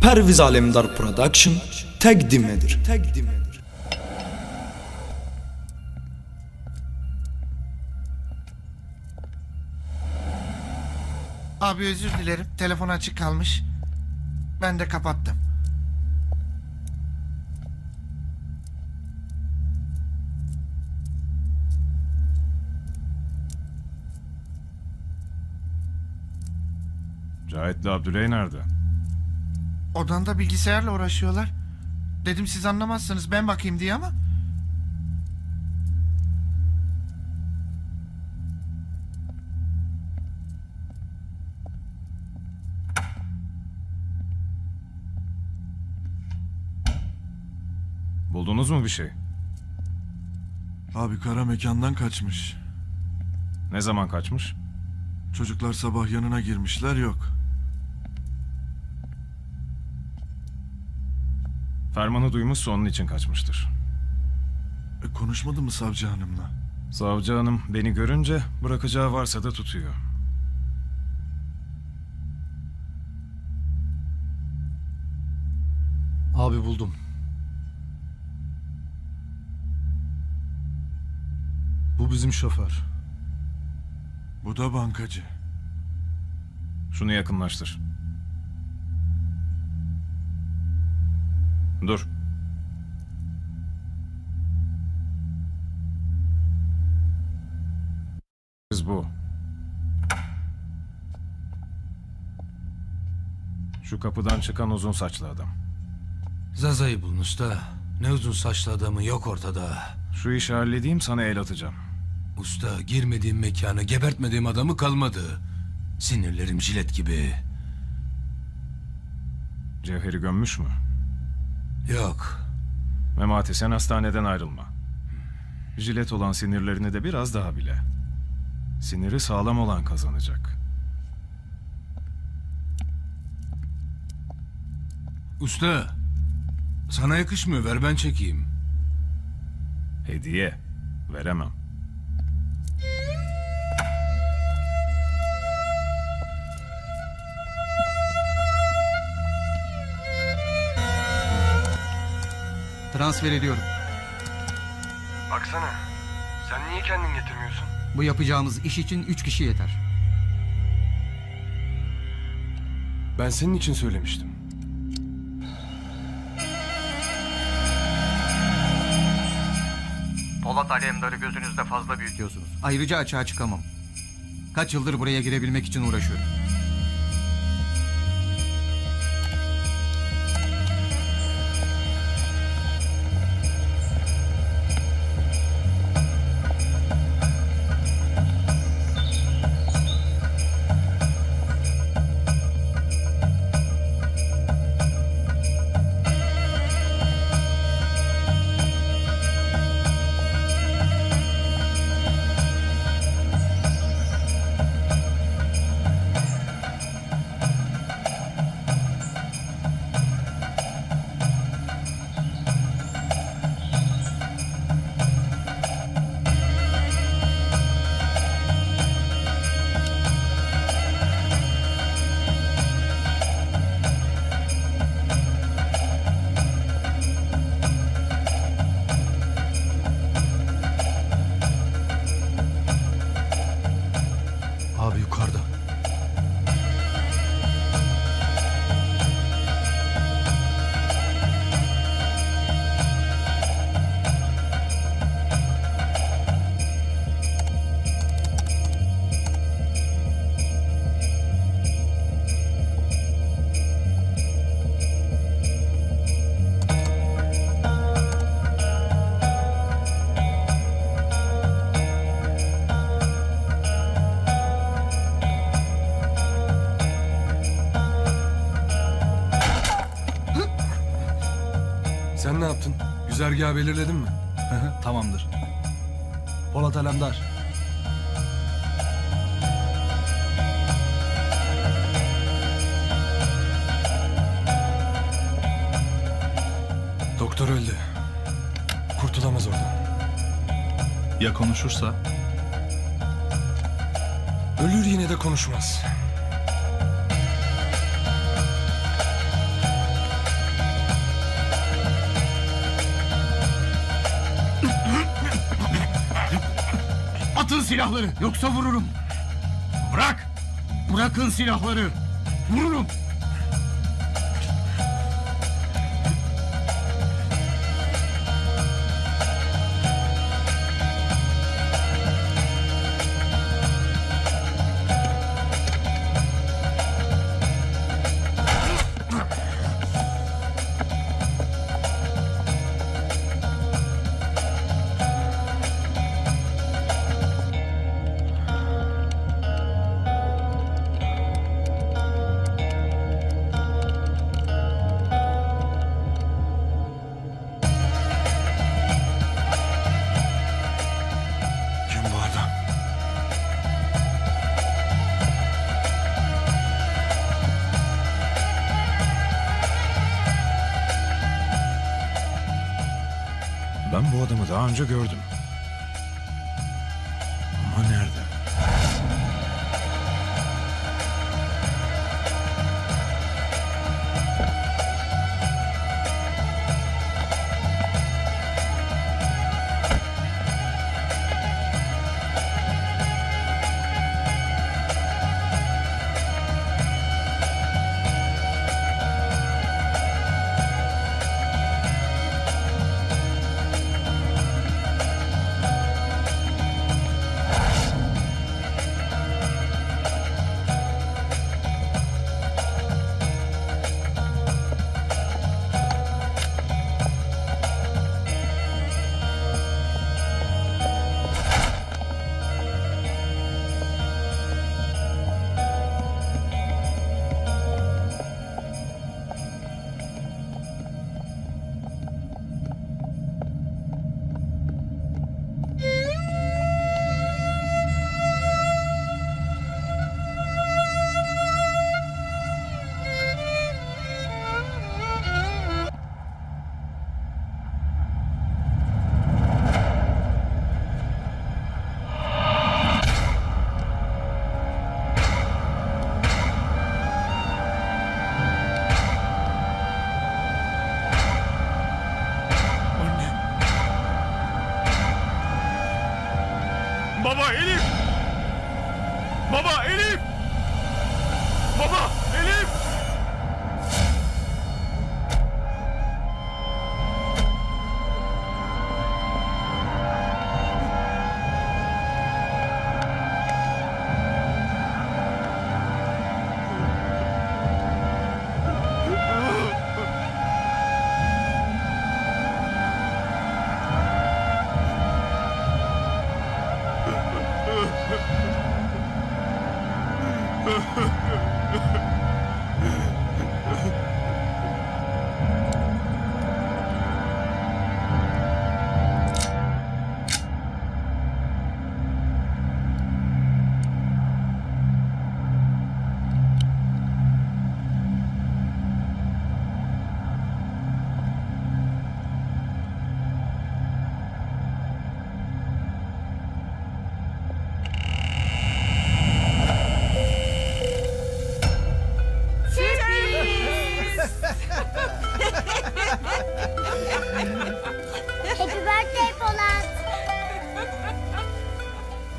Perviz Alemdar Production təqdim edir. Təqdim edir. Abi özür dilerim. Telefon açık kalmış. Ben de kapattım. Cahit'le Abdüley nerede? Odanda bilgisayarla uğraşıyorlar. Dedim siz anlamazsınız ben bakayım diye ama. Buldunuz mu bir şey? Abi kara mekandan kaçmış. Ne zaman kaçmış? Çocuklar sabah yanına girmişler yok. Fermanı duymuşsa onun için kaçmıştır. E, konuşmadı mı savcı hanımla? Savcı hanım beni görünce bırakacağı varsa da tutuyor. Abi buldum. Bu bizim şoför. Bu da bankacı. Şunu yakınlaştır. Dur. Kız bu. Şu kapıdan çıkan uzun saçlı adam. Zaza'yı bulun usta. Ne uzun saçlı adamı yok ortada. Şu işi halledeyim sana el atacağım. Usta girmediğim mekana gebertmediğim adamı kalmadı. Sinirlerim jilet gibi. Cevheri gömmüş mü? Yok. Memati sen hastaneden ayrılma. Jilet olan sinirlerini de biraz daha bile. Siniri sağlam olan kazanacak. Usta. Sana yakışmıyor ver ben çekeyim. Hediye. Veremem. Transfer ediyorum. Baksana. Sen niye kendin getirmiyorsun? Bu yapacağımız iş için üç kişi yeter. Ben senin için söylemiştim. Polat Alemdar'ı gözünüzde fazla büyütüyorsunuz. Ayrıca açığa çıkamam. Kaç yıldır buraya girebilmek için uğraşıyorum. Güzergahı belirledin mi? Tamamdır. Polat Alemdar. Doktor öldü. Kurtulamaz oradan. Ya konuşursa? Ölür yine de konuşmaz. Silahları yoksa vururum. Bırak. Bırakın silahları. Vururum. Ben bu adamı daha önce gördüm.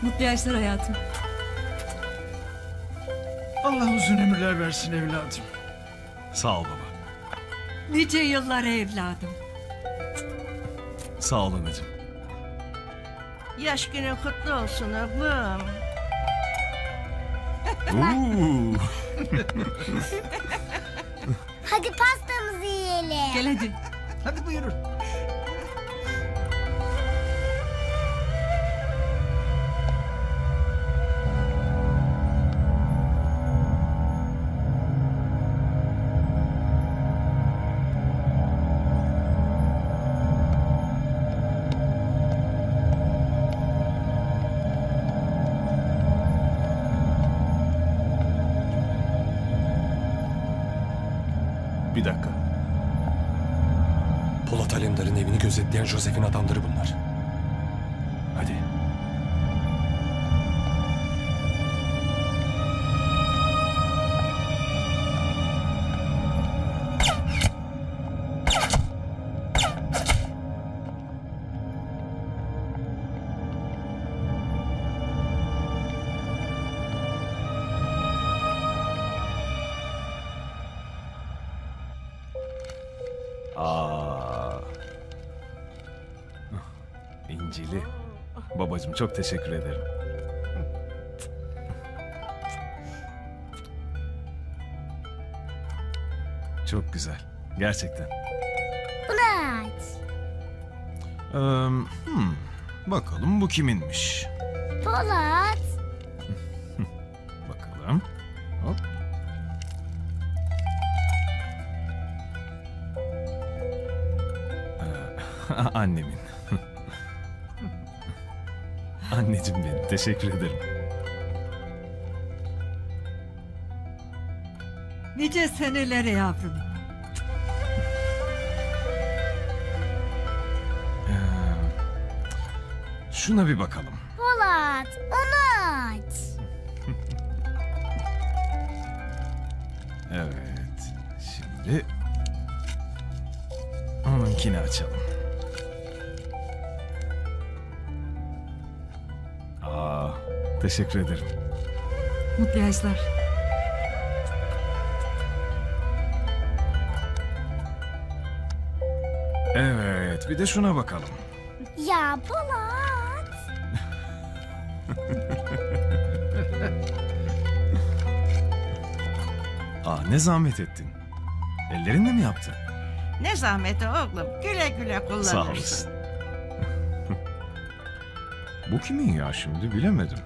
Mutlu yaşlar hayatım. Allah uzun ömürler versin evladım. Sağ ol baba. Nice yıllar evladım. Sağ ol anacığım. Yaş günün kutlu olsun oğlum. Oo. Hadi pastamızı yiyelim. Gel hadi. Hadi buyurun. Polat Alemdar'ın evini gözetleyen Josef'in adamları bunlar. Hadi. Aa, İncili. Babacığım çok teşekkür ederim. Çok güzel. Gerçekten. Bunu aç. Ee, hmm, bakalım bu kiminmiş? Polat. Bakalım. Hop. Ee, Annemin. Anneciğim benim. Teşekkür ederim. Nice senelere yavrum. Ee, şuna bir bakalım. Polat. Onu aç. Evet. Şimdi onunkini açalım. Teşekkür ederim. Mutlu yaşlar. Evet, bir de şuna bakalım. Ya Polat. Aa, ne zahmet ettin. Ellerinle mi yaptın? Ne zahmeti oğlum. Güle güle kullanırsın. Sağ olasın. Bu kimin ya şimdi bilemedim.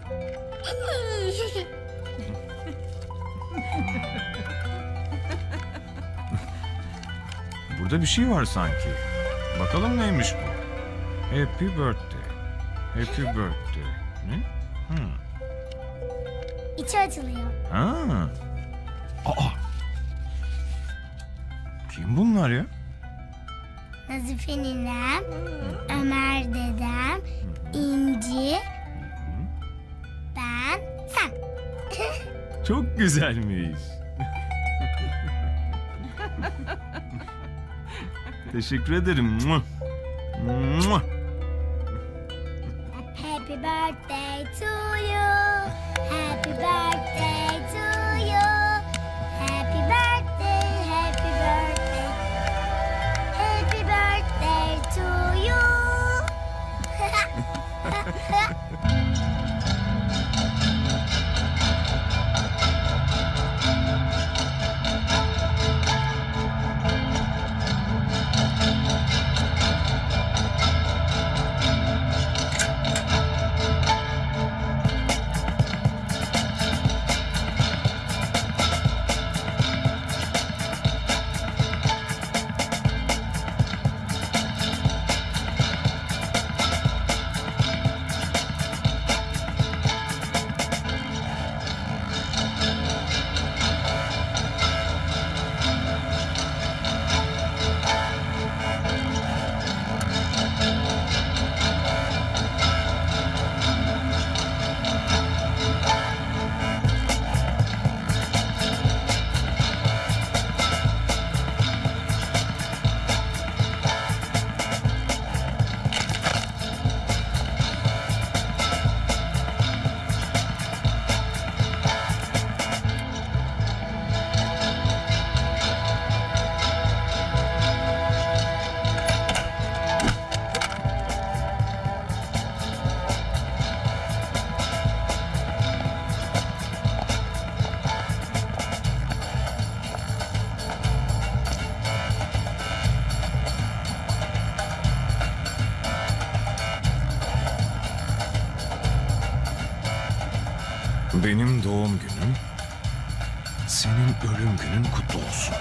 Burada bir şey var sanki. Bakalım neymiş bu? Happy birthday. Happy birthday. Ne? Hmm. İçi açılıyor. Ha. Aa. Kim bunlar ya? Nazife ninem, Ömer dedem, İnci, Çok güzelmiş. Teşekkür ederim. Happy birthday to you. Happy birthday Benim doğum günüm, senin ölüm günün kutlu olsun.